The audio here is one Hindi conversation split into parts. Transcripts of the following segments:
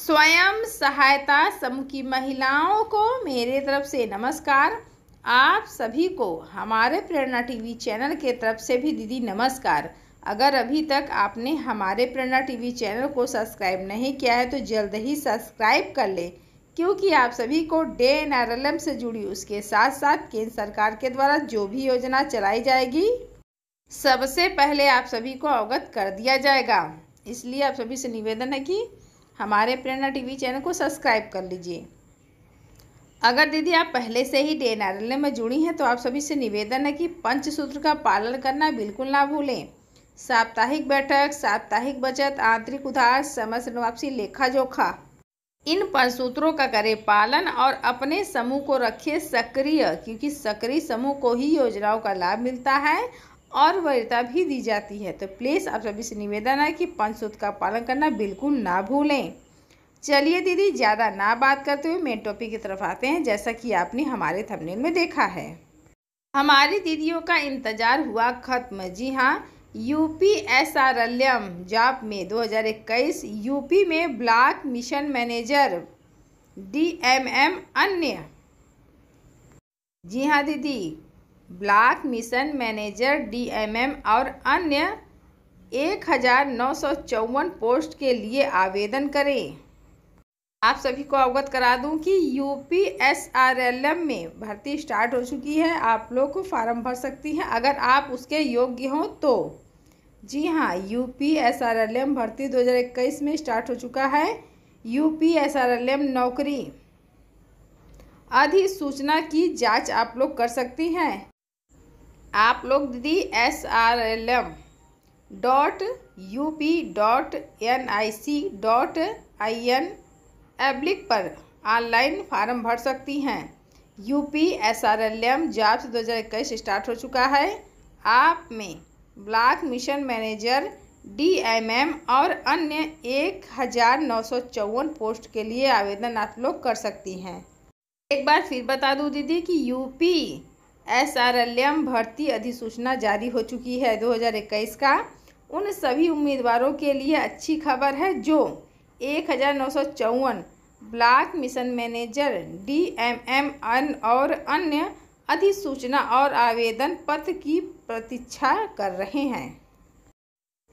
स्वयं सहायता समूह की महिलाओं को मेरे तरफ़ से नमस्कार। आप सभी को हमारे प्रेरणा टीवी चैनल के तरफ़ से भी दीदी नमस्कार। अगर अभी तक आपने हमारे प्रेरणा टीवी चैनल को सब्सक्राइब नहीं किया है तो जल्द ही सब्सक्राइब कर ले, क्योंकि आप सभी को DAY N R L M से जुड़ी उसके साथ साथ केंद्र सरकार के द्वारा जो भी योजना चलाई जाएगी, सबसे पहले आप सभी को अवगत कर दिया जाएगा। इसलिए आप सभी से निवेदन है कि हमारे प्रेरणा टीवी चैनल को सब्सक्राइब कर लीजिए। अगर दीदी आप पहले से ही डे नारल्य में जुड़ी हैं तो आप सभी से निवेदन है कि पंचसूत्र का पालन करना बिल्कुल ना भूलें। साप्ताहिक बैठक, साप्ताहिक बचत, आंतरिक उधार समय से वापसी लेखा जोखा इन पंचसूत्रों का करें पालन और अपने समूह को रखिए सक्रिय, क्योंकि सक्रिय समूह को ही योजनाओं का लाभ मिलता है और वरीयता भी दी जाती है। तो प्लीज़ आप सभी से निवेदन है कि पंचसूत्र का पालन करना बिल्कुल ना भूलें। चलिए दीदी, ज़्यादा ना बात करते हुए मेन टॉपिक की तरफ़ आते हैं, जैसा कि आपने हमारे थंबनेल में देखा है। हमारी दीदियों का इंतज़ार हुआ खत्म। जी हाँ UP S R L M job में 2021 यूपी में ब्लॉक मिशन मैनेजर डीएमएम अन्य। जी हाँ दीदी ब्लॉक मिशन मैनेजर, डीएमएम और अन्य एक हज़ार नौ सौ चौवन पोस्ट के लिए आवेदन करें। आप सभी को अवगत करा दूँ कि UP S R L M में भर्ती स्टार्ट हो चुकी है। आप लोग को फार्म भर सकती हैं। अगर आप उसके योग्य हों तो। जी हाँ UP S R L M भर्ती 2021 में स्टार्ट हो चुका है। UP S R L M नौकरी। अधिसूचना की जाँच आप लोग कर सकती हैं। आप लोग दीदी S R L M dot U P dot N I C dot I N एब्लिक पर ऑनलाइन फार्म भर सकती हैं। UP S R L M jobs दो हज़ार इक्कीस स्टार्ट हो चुका है। आप में block mission manager D M M और अन्य एक हज़ार नौ सौ चौवन पोस्ट के लिए आवेदन आप लोग कर सकती हैं। एक बार फिर बता दूँ दीदी कि UP S R L M भर्ती अधिसूचना जारी हो चुकी है। 2021 का उन सभी उम्मीदवारों के लिए अच्छी खबर है जो एक हज़ार नौ सौ चौवन block mission manager D M M अन और अन्य अधिसूचना और आवेदन पत्र की प्रतीक्षा कर रहे हैं।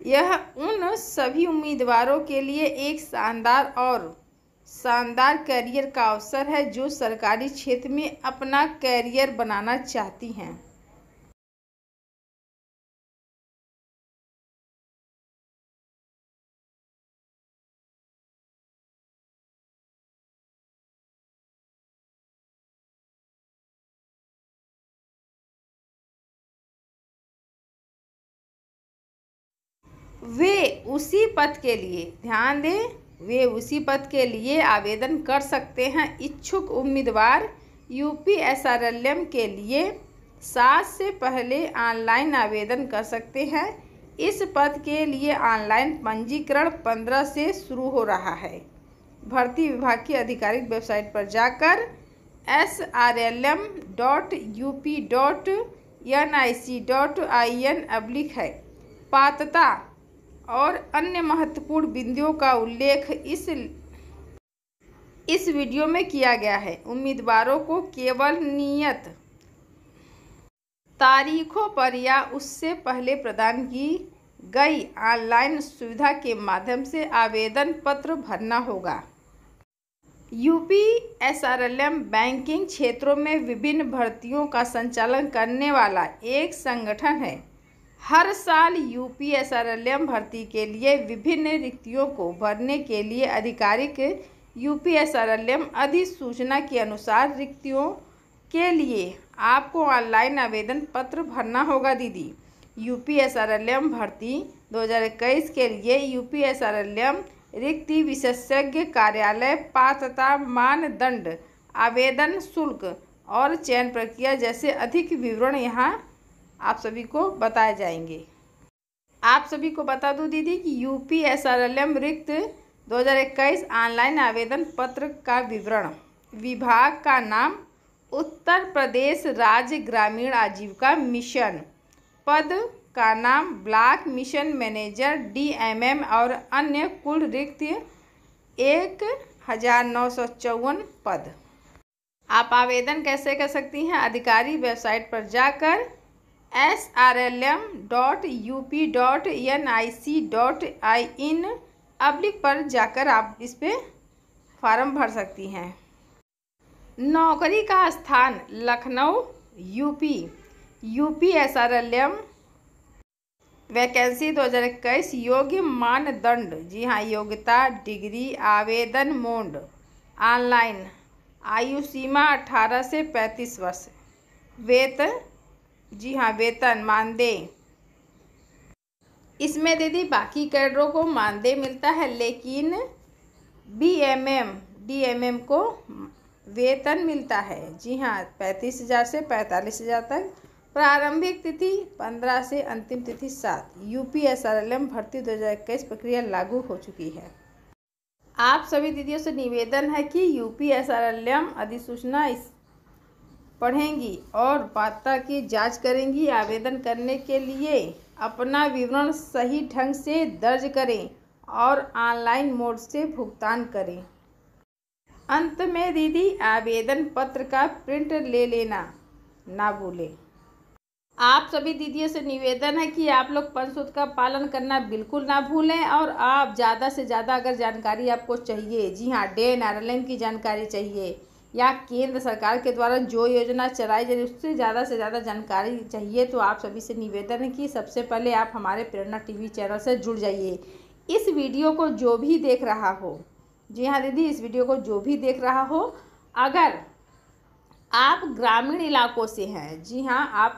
यह उन सभी उम्मीदवारों के लिए एक शानदार और शानदार करियर का अवसर है जो सरकारी क्षेत्र में अपना करियर बनाना चाहती हैं। वे उसी पद के लिए ध्यान दें वे उसी पद के लिए आवेदन कर सकते हैं। इच्छुक उम्मीदवार U P S R L M के लिए सात से पहले ऑनलाइन आवेदन कर सकते हैं। इस पद के लिए ऑनलाइन पंजीकरण पंद्रह से शुरू हो रहा है। भर्ती विभाग की आधिकारिक वेबसाइट पर जाकर S R L M dot U P dot N I C dot I N oblique है। पात्रता और अन्य महत्वपूर्ण बिंदुओं का उल्लेख इस इस वीडियो में किया गया है। उम्मीदवारों को केवल नियत तारीखों पर या उससे पहले प्रदान की गई ऑनलाइन सुविधा के माध्यम से आवेदन पत्र भरना होगा। यूपी एसआरएलएम बैंकिंग क्षेत्रों में विभिन्न भर्तियों का संचालन करने वाला एक संगठन है। हर साल यूपी एस भर्ती के लिए विभिन्न रिक्तियों को भरने के लिए आधिकारिक यूपी एस अधिसूचना के अनुसार रिक्तियों के लिए आपको ऑनलाइन आवेदन पत्र भरना होगा, दीदी। यूपी एस भर्ती 2021 के लिए यूपी एस रिक्ति विशेषज्ञ कार्यालय पात्रता मानदंड, आवेदन शुल्क और चयन प्रक्रिया जैसे अधिक विवरण यहाँ आप सभी को बताए जाएँगे। आप सभी को बता दूँ दीदी कि U P S R L M रिक्त 2021 ऑनलाइन आवेदन पत्र का विवरण। विभाग का नाम, उत्तर प्रदेश राज्य ग्रामीण आजीविका मिशन। पद का नाम, ब्लॉक मिशन मैनेजर, डीएमएम और अन्य कुल रिक्त एक हज़ार नौ सौ चौवन पद। आप आवेदन कैसे कर सकती हैं? अधिकारी वेबसाइट पर जाकर S R L M dot U P dot N I C dot I in oblique पर जाकर आप इस पर फार्म भर सकती हैं। नौकरी का स्थान Lucknow UP UP S R L M vacancy दो हज़ार इक्कीस योग्य मानदंड। जी हाँ योग्यता, डिग्री, आवेदन, मोड। ऑनलाइन। आयु सीमा अठारह से पैंतीस वर्ष। वेतन जी हाँ वेतन, मानदेय। इसमें दीदी बाकी कैडरों को मानदेय मिलता है, लेकिन B M M D M M को वेतन मिलता है। जी हाँ पैंतीस हज़ार से पैंतालीस हज़ार तक। प्रारंभिक तिथि पंद्रह से अंतिम तिथि सात। U P S R L M भर्ती दो हज़ार इक्कीस प्रक्रिया लागू हो चुकी है। आप सभी दीदियों से निवेदन है कि U P S R L M अधिसूचना इस पढ़ेंगी और पात्रता की जाँच करेंगी। आवेदन करने के लिए अपना विवरण सही ढंग से दर्ज करें और ऑनलाइन मोड से भुगतान करें। अंत में दीदी, आवेदन पत्र का प्रिंट ले लेना, ना भूलें। आप सभी दीदियों से निवेदन है कि आप लोग पंचसूत्र का पालन करना बिल्कुल ना भूलें और आप ज़्यादा से ज़्यादा अगर जानकारी आपको चाहिए, जी हाँ डे एन की जानकारी चाहिए या केंद्र सरकार के द्वारा जो योजना चलाई जा रही उससे ज़्यादा से ज़्यादा जानकारी चाहिए तो आप सभी से निवेदन है कि सबसे पहले आप हमारे प्रेरणा टीवी चैनल से जुड़ जाइए। इस वीडियो को जो भी देख रहा हो, जी हाँ दीदी, इस वीडियो को जो भी देख रहा हो, अगर आप ग्रामीण इलाकों से हैं, जी हाँ आप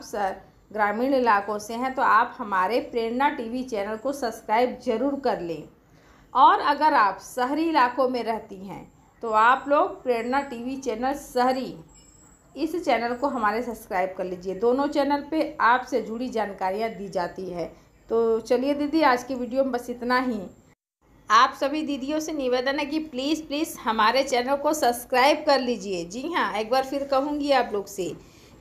ग्रामीण इलाकों से हैं तो आप हमारे प्रेरणा टीवी चैनल को सब्सक्राइब ज़रूर कर लें। और अगर आप शहरी इलाकों में रहती हैं तो आप लोग प्रेरणा टीवी चैनल शहरी, इस चैनल को हमारे सब्सक्राइब कर लीजिए। दोनों चैनल पे आपसे जुड़ी जानकारियाँ दी जाती है। तो चलिए दीदी, आज की वीडियो में बस इतना ही। आप सभी दीदियों से निवेदन है कि प्लीज़ प्लीज़ हमारे चैनल को सब्सक्राइब कर लीजिए। जी हाँ एक बार फिर कहूँगी आप लोग से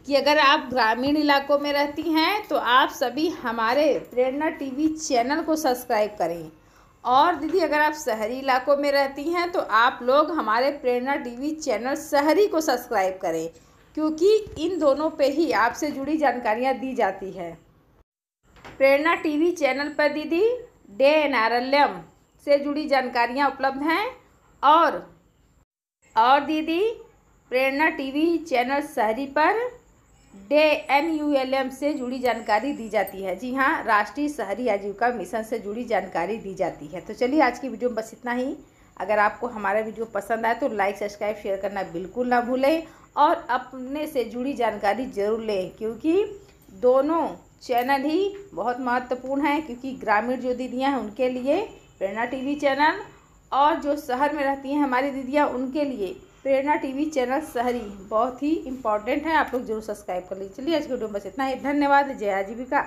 कि अगर आप ग्रामीण इलाकों में रहती हैं तो आप सभी हमारे प्रेरणा टीवी चैनल को सब्सक्राइब करें। और दीदी, अगर आप शहरी इलाकों में रहती हैं तो आप लोग हमारे प्रेरणा टीवी चैनल शहरी को सब्सक्राइब करें, क्योंकि इन दोनों पे ही आपसे जुड़ी जानकारियाँ दी जाती है। प्रेरणा टीवी चैनल पर दीदी डे नारल्यम से जुड़ी जानकारियाँ उपलब्ध हैं, और और दीदी, प्रेरणा टीवी चैनल शहरी पर DAY N U L M से जुड़ी जानकारी दी जाती है। जी हाँ राष्ट्रीय शहरी आजीविका मिशन से जुड़ी जानकारी दी जाती है। तो चलिए आज की वीडियो में बस इतना ही। अगर आपको हमारा वीडियो पसंद आए तो लाइक, सब्सक्राइब, शेयर करना बिल्कुल ना भूलें और अपने से जुड़ी जानकारी ज़रूर लें, क्योंकि दोनों चैनल ही बहुत महत्वपूर्ण हैं, क्योंकि ग्रामीण जो दीदियाँ हैं उनके लिए प्रेरणा टीवी चैनल और जो शहर में रहती हैं हमारी दीदियाँ उनके लिए प्रेरणा टीवी चैनल शहरी, बहुत ही इंपॉर्टेंट है, आप लोग ज़रूर सब्सक्राइब कर लीजिए। चलिए, आज के वीडियो में बस इतना ही। धन्यवाद, जय आजीविका